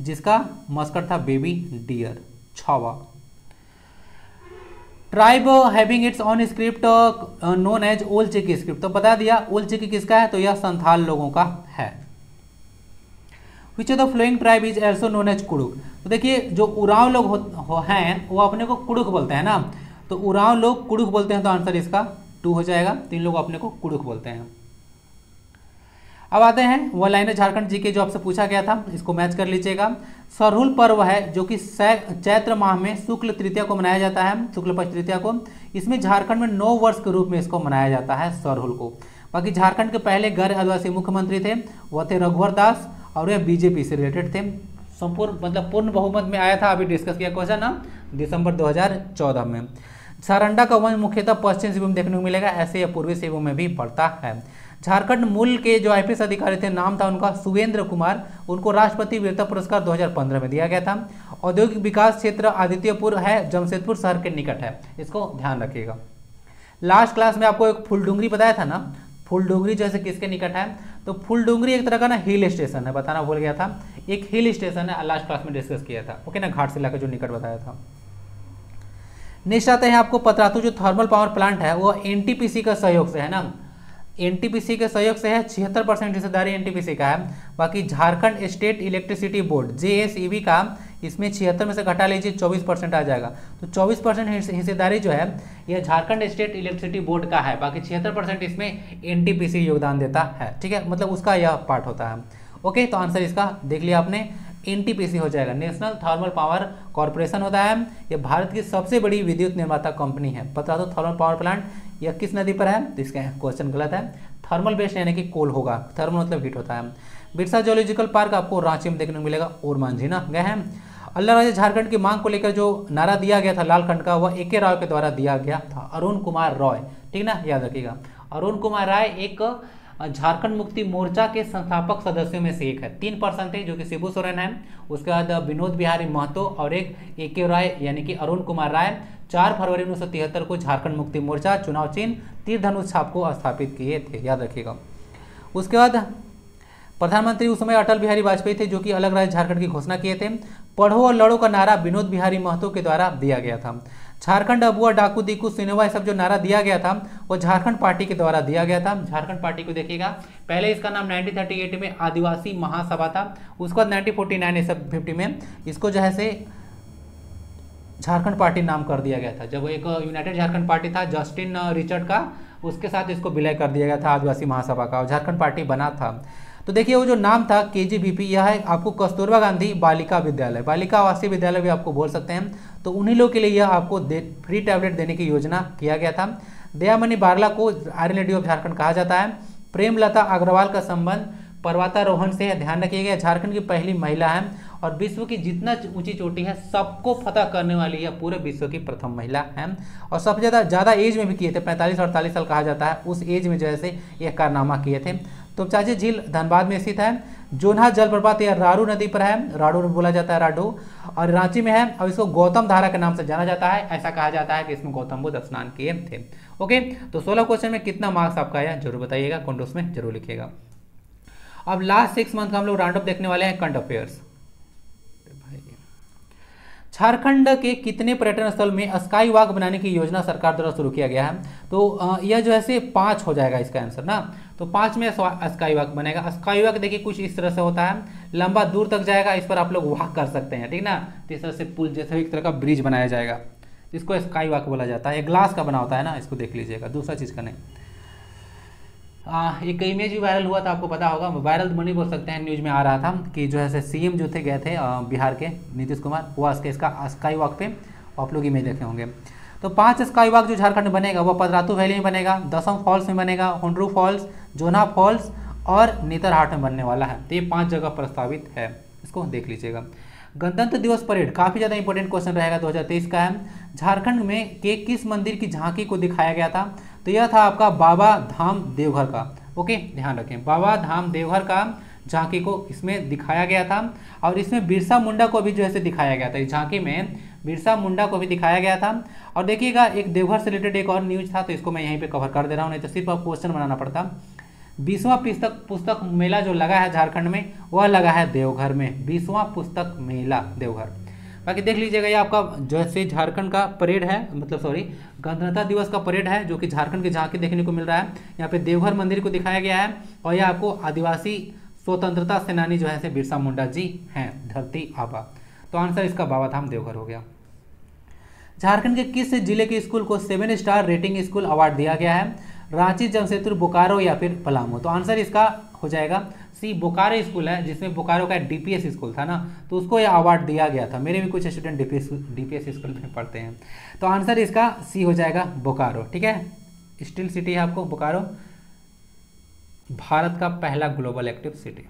जिसका मस्कट था baby deer Chhawa. Tribe having its own script known as Ol Chiki script. तो बता दिया ओल चिकी किसका है? तो यह संथाल लोगों का है। Which of the following tribe is also known as Kurukh तो देखिए जो उराव लोग हो, हैं वो अपने को कुड़ुक बोलते हैं ना? तो उराव लोग कुड़ुक बोलते हैं तो आंसर इसका टू हो जाएगा। तीन लोग अपने को कुड़ुक बोलते हैं। अब आते हैं वह लाइनर झारखंड जी के जो आपसे पूछा गया था, इसको मैच कर लीजिएगा। सरहुल पर्व है, जो कि चैत्र माह में शुक्ल तृतीया को मनाया जाता है, शुक्ल पक्ष तृतीया को। इसमें झारखंड में नौ वर्ष के रूप में इसको मनाया जाता है सरहुल को। बाकी झारखंड के पहले गैर आदिवासी मुख्यमंत्री थे वह थे रघुवर दास और यह बीजेपी से रिलेटेड थे। संपूर्ण मतलब पूर्ण बहुमत में आया था, अभी डिस्कस किया क्वेश्चन ना दिसंबर 2014 में। सारंडा का वंश मुख्यतः पश्चिम सिंहभूम देखने को मिलेगा, ऐसे यह पूर्वी सिंहभूम में भी पड़ता है। झारखंड मूल के जो आईपीएस अधिकारी थे, नाम था उनका सुवेंद्र कुमार। उनको राष्ट्रपति वीरता पुरस्कार 2015 में दिया गया था। औद्योगिक विकास क्षेत्र आदित्यपुर है, जमशेदपुर शहर के निकट है। इसको ध्यान रखिएगा। लास्ट क्लास में आपको एक फुलडुंगरी बताया था ना? फुलडुंगरी जैसे किसके निकट है? तो फुलडुंगरी एक तरह का ना हिल स्टेशन है, बताना भूल गया था। एक हिल स्टेशन है, लास्ट क्लास में डिस्कस किया था। ओके ना, घाट से लाकर जो निकट बताया था। नेक्स्ट आता है आपको पतरातू जो थर्मल पावर प्लांट है, वो एनटीपीसी का सहयोग से है ना? एनटीपीसी के सहयोग से है, छिहत्तर परसेंट हिस्सेदारी एनटीपीसी का है। बाकी Jharkhand state electricity board JSEB का, इसमें छिहत्तर में से घटा लीजिए, चौबीस परसेंट आ जाएगा। तो चौबीस परसेंट हिस्सेदारी जो है, यह झारखंड स्टेट इलेक्ट्रिसिटी बोर्ड का है। बाकी छिहत्तर परसेंट इसमें एनटीपीसी योगदान देता है। ठीक है? मतलब उसका यह पार्ट होता है। ओके तो आंसर इसका देख लिया आपने। एनटीपीसी हो जाएगा। नेशनल थर्मल पावर कॉरपोरेशन होता है। यह भारत की सबसे बड़ी विद्युत निर्माता कंपनी है। पता तो थर्मल पावर प्लांट यह किस नदी पर है? तो इसका क्वेश्चन गलत है। थर्मल बेस्ड यानी कि कोल होगा। थर्मल मतलब हीट होता है। बिरसा जोलॉजिकल पार्क आपको रांची में देखने को मिलेगा। और मांझी ना? गए हैं। अल्लाह राजा झारखंड की मांग को लेकर जो नारा दिया गया था लालखंड का, वह ए के राव के द्वारा दिया गया था। अरुण कुमार रॉय। ठीक ना? याद रखिएगा। अरुण कुमार राय एक झारखंड मुक्ति मोर्चा के संस्थापक सदस्यों में से एक है। तीन पर्सन थे जो कि शिबू सोरेन है। उसके बाद विनोद बिहारी महतो और एक ए के राय, यानी कि अरुण कुमार राय, चार फरवरी उन्नीस सौ तिहत्तर को झारखंड मुक्ति मोर्चा चुनाव चिन्ह तीर धनुष छाप को स्थापित किए थे। याद रखिएगा। उसके बाद, प्रधानमंत्री उस समय अटल बिहारी वाजपेयी थे, जो कि अलग राज्य झारखंड की घोषणा किए थे। पढ़ो और लड़ो का नारा विनोद बिहारी महतो के द्वारा दिया गया था। झारखंड अबुआ, डाकू, दीकू सिनेवा सब जो नारा दिया गया था, वो झारखंड पार्टी के द्वारा दिया गया था। झारखंड पार्टी को देखिएगा, पहले इसका नाम 1938 में आदिवासी महासभा था, उसके बाद 1949 सब फिफ्टी में, इसको जो है से झारखंड पार्टी नाम कर दिया गया था। जब एक यूनाइटेड झारखंड पार्टी था, जस्टिन रिचर्ड का, उसके साथ इसको विलय कर दिया गया था आदिवासी महासभा का झारखंड पार्टी बना था। तो देखिए वो जो नाम था के यह है आपको कस्तूरबा गांधी बालिका विद्यालय। बालिका आवासीय विद्यालय भी आपको बोल सकते हैं। तो उन्हीं लोगों के लिए यह आपको फ्री टैबलेट देने की योजना किया गया था। दयामणि बारला को आयरन लेडी ऑफ़ झारखंड कहा जाता है। प्रेमलता अग्रवाल का संबंध पर्वतारोहण से ध्यान रखिएगा झारखंड की पहली महिला है और विश्व की जितना ऊँची चोटी है, सबको फतह करने वाली है पूरे विश्व की प्रथम महिला है। और सबसे ज़्यादा ज़्यादा एज में भी किए थे, पैंतालीस अड़तालीस साल कहा जाता है। उस एज में जो है यह कारनामा किए थे। तो झील धनबाद में स्थित है, जोन्हा जलप्रपात यह राडू नदी पर है राडू बोला जाता है राडू, और रांची में है और इसको गौतम धारा के नाम से जाना जाता है, ऐसा कहा जाता है कि इसमें गौतम बुद्ध स्नान किए थे। ओके तो सोलह क्वेश्चन में कितना मार्क्स आपका आया ज़रूर बताइएगा कॉन्टोस में ज़रूर लिखिएगा। अब लास्ट सिक्स मंथ का हम लोग राउंड अप देखने वाले हैं करंट अफेयर्स झारखंड के कितने पर्यटन स्थल में स्काई वॉक बनाने की योजना सरकार द्वारा शुरू किया गया है? तो यह जो है से पाँच हो जाएगा इसका आंसर ना। तो पाँच में स्काई वॉक बनेगा। स्काई वॉक देखिए कुछ इस तरह से होता है। लंबा दूर तक जाएगा इस पर आप लोग वॉक कर सकते हैं ठीक ना? तो इस तरह से पुल जैसे एक तरह का ब्रिज बनाया जाएगा। इसको स्काई वॉक बोला जाता है। ग्लास का बना होता है ना इसको देख लीजिएगा दूसरा चीज़ का नहीं। आ, एक इमेज भी वायरल हुआ था आपको पता होगा। वायरल मनी बोल सकते हैं न्यूज़ में आ रहा था कि जो है सीएम जो थे गए थे बिहार के नीतीश कुमार वो इसका स्काई वॉक पे आप लोग इमेज देखे होंगे। तो पाँच स्काई वॉक जो झारखंड में बनेगा वो पदरातू वैली में बनेगा, दसम फॉल्स में बनेगा, हुंड्रू फॉल्स, जोना फॉल्स और नेतरहाट में बनने वाला है। तो ये पाँच जगह प्रस्तावित है। इसको देख लीजिएगा। गणतंत्र दिवस परेड, काफ़ी ज़्यादा इंपॉर्टेंट क्वेश्चन रहेगा 2023 का है। झारखंड में के किस मंदिर की झांकी को दिखाया गया था? तो यह था आपका बाबा धाम देवघर का। ओके, ध्यान रखें, बाबा धाम देवघर का झांकी को इसमें दिखाया गया था और इसमें बिरसा मुंडा को भी जो है दिखाया गया था। इस झांकी में बिरसा मुंडा को भी दिखाया गया था। और देखिएगा, एक देवघर से रिलेटेड एक और न्यूज़ था तो इसको मैं यहीं पे कवर कर दे रहा हूँ, नहीं तो सिर्फ़ आप क्वेश्चन बनाना पड़ता। बीसवां पुस्तक पुस्तक मेला जो लगा है झारखंड में, वह लगा है देवघर में। बीसवां पुस्तक मेला, देवघर। बाकी देख लीजिएगा, ये आपका जैसे झारखंड का परेड है मतलब सॉरी गणतंत्रता दिवस का परेड है, जो कि झारखंड की झांकी देखने को मिल रहा है। यहाँ पे देवघर मंदिर को दिखाया गया है, और यह आपको आदिवासी स्वतंत्रता सेनानी जो है से बिरसा मुंडा जी हैं, धरती आबा। तो आंसर इसका बाबा धाम देवघर हो गया। झारखंड के किस ज़िले के स्कूल को seven star rating school award दिया गया है? रांची, जमशेदपुर, बोकारो या फिर पलामू? तो आंसर इसका हो जाएगा सी, बोकारो स्कूल है, जिसमें बोकारो का डीपीएस स्कूल था ना तो उसको यह अवार्ड दिया गया था। मेरे भी कुछ स्टूडेंट डीपीएस डीपीएस स्कूल में पढ़ते हैं। तो आंसर इसका सी हो जाएगा बोकारो, ठीक है? स्टील सिटी है आपको बोकारो। भारत का पहला ग्लोबल एक्टिव सिटी।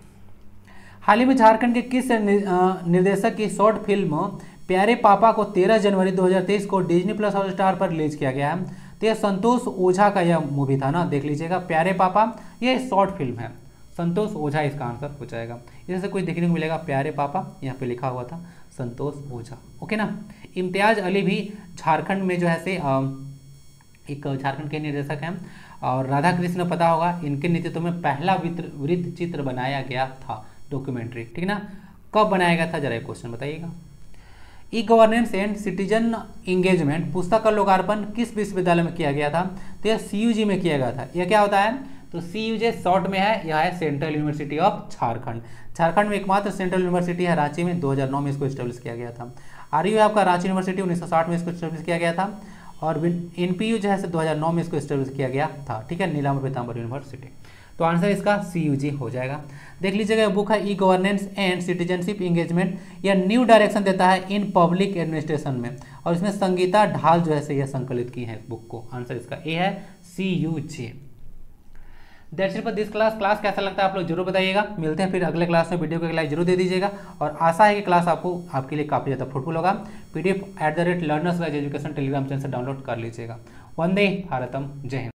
हाल ही में झारखंड के किस निर्देशक की शॉर्ट फ़िल्म प्यारे पापा को 13 जनवरी 2023 को डिज्नी प्लस हॉट स्टार पर रिलीज़ किया गया है? तो यह संतोष ओझा का यह मूवी था ना? देख लीजिएगा, प्यारे पापा यह शॉर्ट फ़िल्म है। संतोष ओझा इसका आंसर हो जाएगा इसे कुछ देखने को मिलेगा, प्यारे पापा, यहाँ पे लिखा हुआ था, संतोष ओझा। ओके ना? इम्तियाज़ अली भी झारखंड में जो है से एक झारखंड के निर्देशक हैं। और राधा कृष्ण पता होगा, इनके नेतृत्व में पहला वृत्त चित्र बनाया गया था। डॉक्यूमेंट्री ठीक ना? कब बनाया गया था, जरा एक क्वेश्चन बताइएगा। E governance and citizen engagement पुस्तक का लोकार्पण किस विश्वविद्यालय में किया गया था? तो यह सी में किया गया था। यह क्या होता है? तो सी यू शॉर्ट में है, यह है central university of Jharkhand Jharkhand में एकमात्र सेंट्रल यूनिवर्सिटी है, रांची में 2009 में इसको स्टेब्लिश किया गया था। आर यू आपका रांची यूनिवर्सिटी 1960 में इसको स्टेब्लिश किया गया था? और एन जो है दो में इसको स्टेब्लिश किया गया था। ठीक है नीलाम पीताम्बर यूनिवर्सिटी तो आंसर इसका सी यू जी हो जाएगा। देख लीजिएगा बुक है E governance and citizenship engagement यह न्यू डायरेक्शन देता है इन पब्लिक एडमिनिस्ट्रेशन में। और इसमें संगीता ढाल जो है से यह संकलित की है बुक को। आंसर इसका ए है C U G that's it for this class class कैसा लगता है आप लोग ज़रूर बताइएगा। मिलते हैं फिर अगले क्लास में। वीडियो को एक लाइक ज़रूर दे दीजिएगा। और आशा है कि क्लास आपको, आपके लिए काफ़ी ज़्यादा फ्रूटफुल होगा। PDF at the rate learners education Telegram channel से डाउनलोड कर लीजिएगा। वंदे भारतम। जय हिंद।